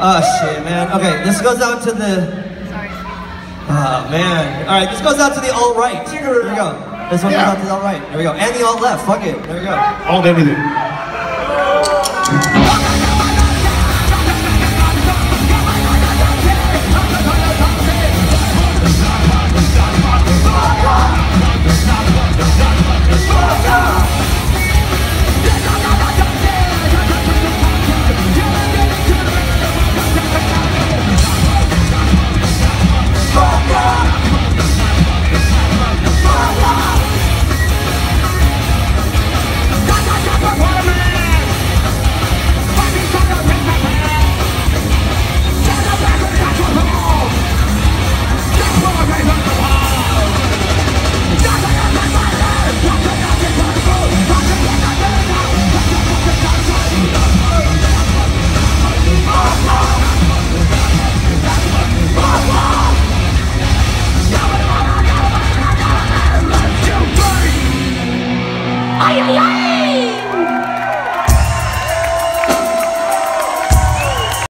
oh shit, man. Okay, this goes out to the. Oh man. All right, this goes out to the alt right. Here we go. This one Yeah. goes out to the alt right. There we go. And the alt left. Fuck it. There we go. All everything. Yeah!